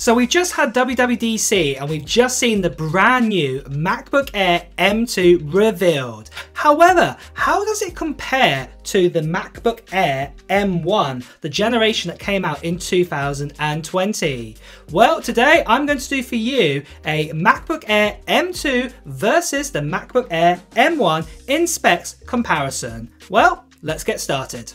So we've just had WWDC and we've just seen the brand new MacBook Air M2 revealed. However, how does it compare to the MacBook Air M1, the generation that came out in 2020? Well, today I'm going to do for you a MacBook Air M2 versus the MacBook Air M1 in specs comparison. Well, let's get started.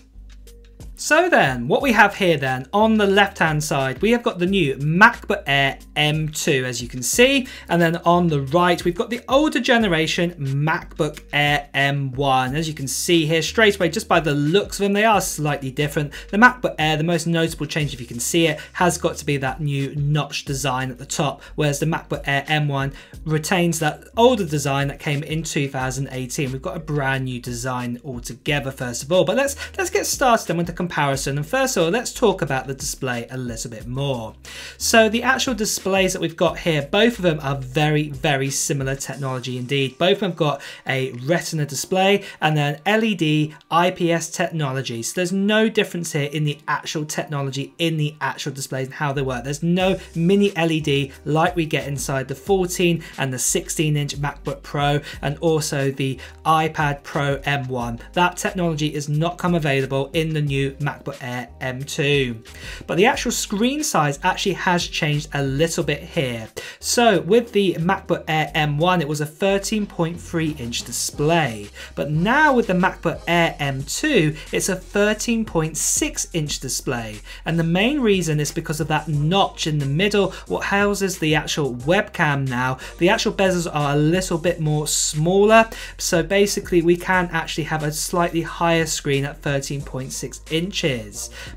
So then, what we have here then, on the left hand side, we have got the new MacBook Air M2 as you can see, and then on the right we've got the older generation MacBook Air M1. As you can see here straight away, just by the looks of them, they are slightly different. The MacBook Air, the most notable change if you can see it, has got to be that new notch design at the top, whereas the MacBook Air M1 retains that older design that came in 2018. We've got a brand new design altogether first of all, but let's let's get started then with the comparison. And first of all, let's talk about the display a little bit more. So the actual displays that we've got here, both of them are very, very similar technology indeed. Both of them have got a retina display and then LED IPS technology. So there's no difference here in the actual technology in the actual displays and how they work. There's no mini LED like we get inside the 14 and the 16 inch MacBook Pro and also the iPad Pro M1. That technology is not come available in the new MacBook Air M2. But the actual screen size actually has changed a little bit here. So with the MacBook Air M1, it was a 13.3 inch display. But now with the MacBook Air M2, it's a 13.6 inch display. And the main reason is because of that notch in the middle, what houses the actual webcam now. The actual bezels are a little bit more smaller. So basically we can actually have a slightly higher screen at 13.6 inches.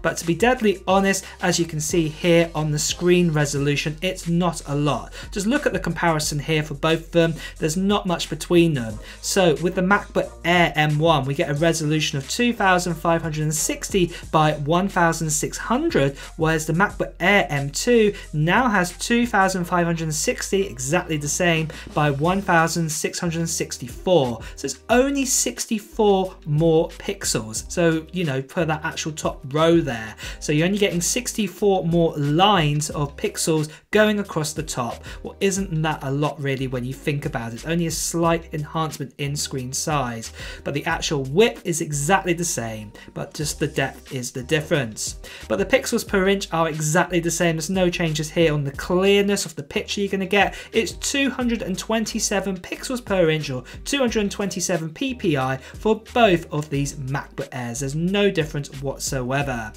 But to be deadly honest, as you can see here on the screen resolution, it's not a lot. Just look at the comparison here for both of them. There's not much between them. So with the MacBook Air M1, we get a resolution of 2560 by 1600, whereas the MacBook Air M2 now has 2560, exactly the same, by 1664. So it's only 64 more pixels. So, you know, for that actual top row there. So you're only getting 64 more lines of pixels going across the top. Well, isn't that a lot really when you think about it? It's only a slight enhancement in screen size, but the actual width is exactly the same, but just the depth is the difference. But the pixels per inch are exactly the same. There's no changes here on the clearness of the picture you're going to get. It's 227 pixels per inch or 227 ppi for both of these MacBook Airs. There's no difference whatsoever.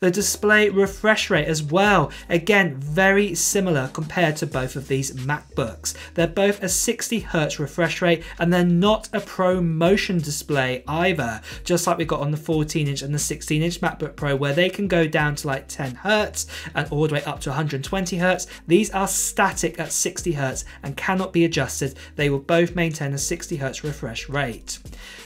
The display refresh rate as well, again, very similar compared to both of these MacBooks. They're both a 60 Hz refresh rate and they're not a ProMotion display either, just like we got on the 14 inch and the 16 inch MacBook Pro where they can go down to like 10 Hz and all the way up to 120 Hz. These are static at 60 Hz and cannot be adjusted. They will both maintain a 60 Hz refresh rate.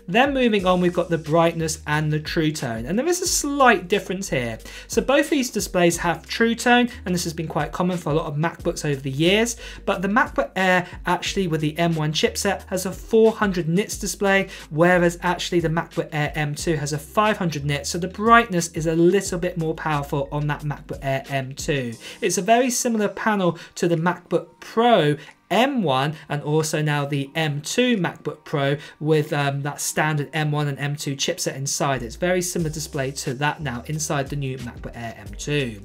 Then moving on, we've got the brightness and the true tone. And there is a slight difference here. So both these displays have true tone, and this has been quite common for a lot of MacBooks over the years. But the MacBook Air actually with the M1 chipset has a 400 nits display, whereas actually the MacBook Air M2 has a 500 nits. So the brightness is a little bit more powerful on that MacBook Air M2. It's a very similar panel to the MacBook Pro M1 and also now the M2 MacBook Pro with um, that standard M1 and M2 chipset inside. It's very similar display to that now inside the new MacBook Air M2.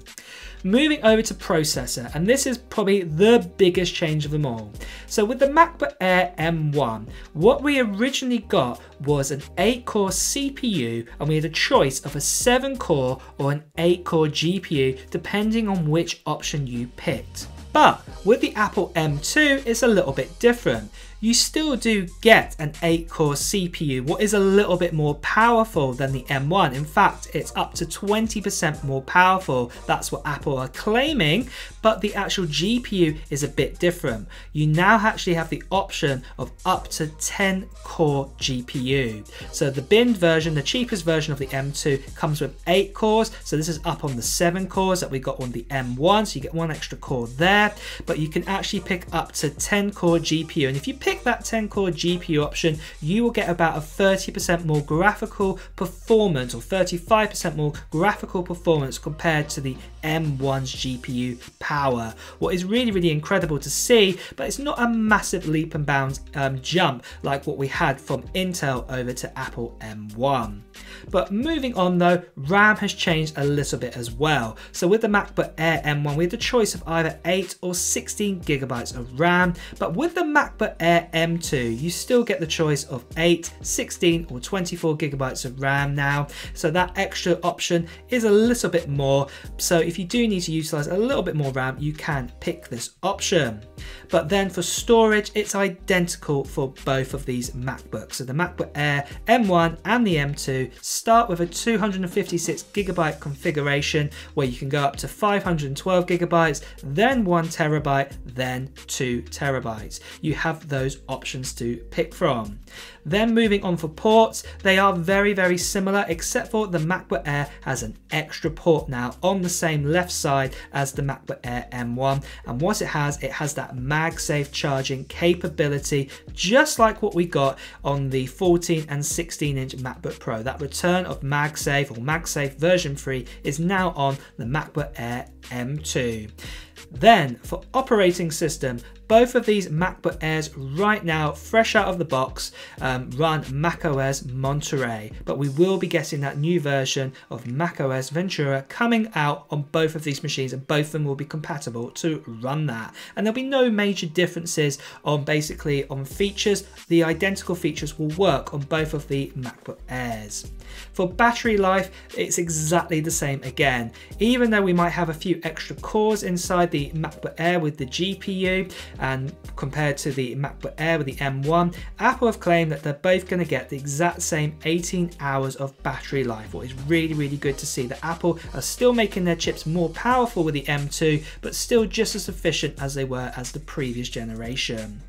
Moving over to processor, and this is probably the biggest change of them all. So with the MacBook Air M1, what we originally got was an 8-core CPU, and we had a choice of a 7-core or an 8-core GPU, depending on which option you picked. But with the Apple M2, it's a little bit different you still do get an 8 core CPU, what is a little bit more powerful than the M1. In fact, it's up to 20% more powerful. That's what Apple are claiming, but the actual GPU is a bit different. You now actually have the option of up to 10 core GPU. So the binned version, the cheapest version of the M2 comes with 8 cores. So this is up on the 7 cores that we got on the M1, so you get one extra core there. But you can actually pick up to 10 core GPU. And if you pick that 10 core GPU option, you will get about a 30% more graphical performance or 35% more graphical performance compared to the M1's GPU power. What is really, really incredible to see, but it's not a massive leap and bounds um, jump like what we had from Intel over to Apple M1. But moving on though, RAM has changed a little bit as well. So with the MacBook Air M1, we had the choice of either 8 or 16 gigabytes of RAM, but with the MacBook Air M2, you still get the choice of 8, 16 or 24 gigabytes of RAM now. So that extra option is a little bit more. So if you do need to utilize a little bit more RAM, you can pick this option. But then for storage, it's identical for both of these MacBooks. So the MacBook Air M1 and the M2 start with a 256 gigabyte configuration where you can go up to 512 gigabytes, then one terabyte, then two terabytes. You have those options to pick from. Then moving on for ports, they are very, very similar, except for the MacBook Air has an extra port now on the same left side as the MacBook Air M1. And what it has, it has that MagSafe charging capability, just like what we got on the 14 and 16 inch MacBook Pro. That return of MagSafe or MagSafe version 3 is now on the MacBook Air M2. Then for operating system, both of these MacBook Airs right now, fresh out of the box, um, run macOS Monterey, but we will be getting that new version of macOS Ventura coming out on both of these machines and both of them will be compatible to run that. And there'll be no major differences on basically on features. The identical features will work on both of the MacBook Airs. For battery life, it's exactly the same again. Even though we might have a few extra cores inside the MacBook Air with the GPU, and compared to the MacBook Air with the M1, Apple have claimed that they're both going to get the exact same 18 hours of battery life, what is really, really good to see that Apple are still making their chips more powerful with the M2, but still just as efficient as they were as the previous generation.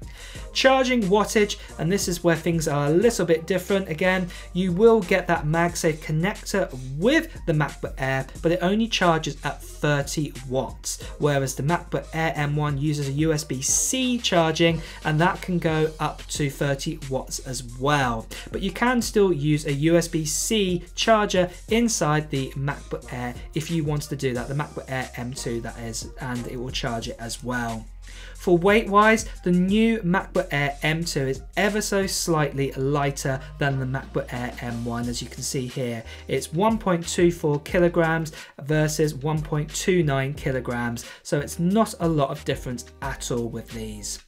Charging wattage, and this is where things are a little bit different. Again, you will get that MagSafe connector with the MacBook Air, but it only charges at 30 watts, whereas the MacBook Air M1 uses a USB-C charging, and that can go up to 30 watts as well. But you can still use a USB-C charger inside the MacBook Air if you wanted to do that, the MacBook Air M2 that is, and it will charge it as well. For weight wise, the new MacBook Air M2 is ever so slightly lighter than the MacBook Air M1 as you can see here. It's 1.24 kilograms versus 1.29 kilograms so it's not a lot of difference at all with these.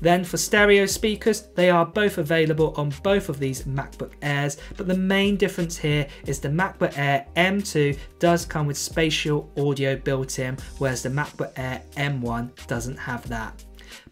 Then for stereo speakers, they are both available on both of these MacBook Airs, but the main difference here is the MacBook Air M2 does come with spatial audio built in, whereas the MacBook Air M1 doesn't have that.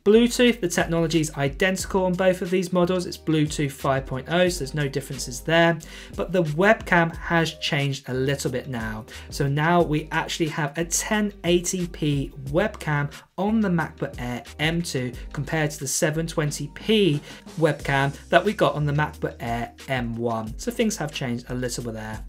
Bluetooth, the technology is identical on both of these models. It's Bluetooth 5.0, so there's no differences there. But the webcam has changed a little bit now. So now we actually have a 1080p webcam on the MacBook Air M2 compared to the 720p webcam that we got on the MacBook Air M1. So things have changed a little bit there.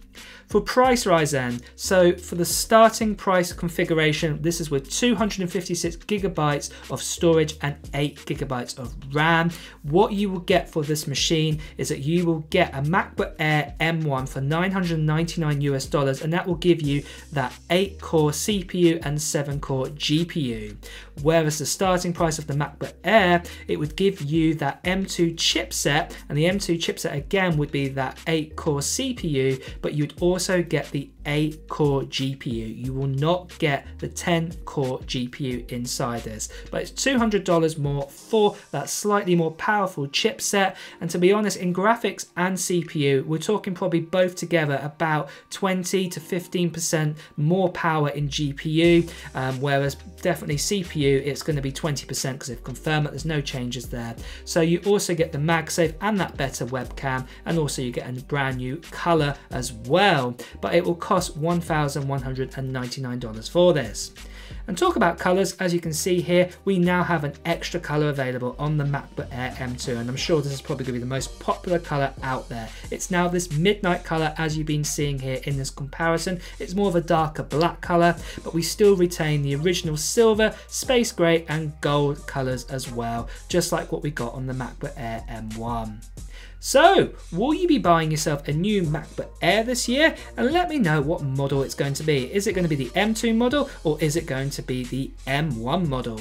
For price rise then, so for the starting price configuration, this is with 256 gigabytes of storage and 8 gigabytes of RAM. What you will get for this machine is that you will get a MacBook Air M1 for 999 US dollars and that will give you that 8 core CPU and 7 core GPU. Whereas the starting price of the MacBook Air, it would give you that M2 chipset and the M2 chipset again would be that 8 core CPU, but you'd also get the 8 core GPU. You will not get the 10 core GPU inside this, but it's $200 more for that slightly more powerful chipset. And to be honest, in graphics and CPU, we're talking probably both together about 20 to 15% more power in GPU, um, whereas definitely CPU, it's going to be 20% because they've confirmed that there's no changes there. So you also get the MagSafe and that better webcam, and also you get a brand new color as well. But it will cost $1,199 for this. And talk about colors, as you can see here, we now have an extra color available on the MacBook Air M2 and I'm sure this is probably going to be the most popular color out there. It's now this midnight color as you've been seeing here in this comparison. It's more of a darker black color, but we still retain the original silver, space gray and gold colors as well, just like what we got on the MacBook Air M1. So, will you be buying yourself a new MacBook Air this year? And let me know what model it's going to be. Is it going to be the M2 model or is it going to be the M1 model?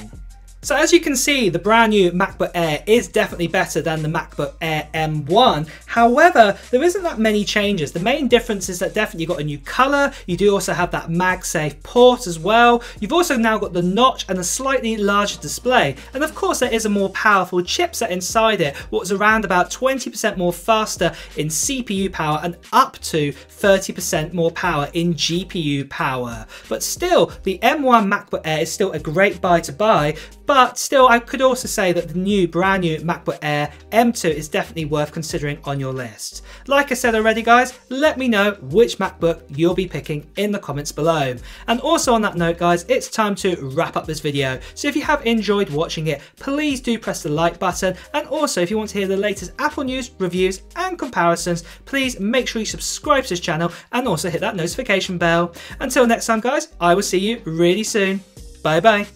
So as you can see, the brand new MacBook Air is definitely better than the MacBook Air M1. However, there isn't that many changes. The main difference is that definitely you've got a new color. You do also have that MagSafe port as well. You've also now got the notch and a slightly larger display. And of course, there is a more powerful chipset inside it, what's around about 20% more faster in CPU power and up to 30% more power in GPU power. But still, the M1 MacBook Air is still a great buy to buy, but still, I could also say that the new, brand new MacBook Air M2 is definitely worth considering on your list. Like I said already, guys, let me know which MacBook you'll be picking in the comments below. And also on that note, guys, it's time to wrap up this video. So if you have enjoyed watching it, please do press the like button. And also, if you want to hear the latest Apple news, reviews, and comparisons, please make sure you subscribe to this channel and also hit that notification bell. Until next time, guys, I will see you really soon. Bye bye.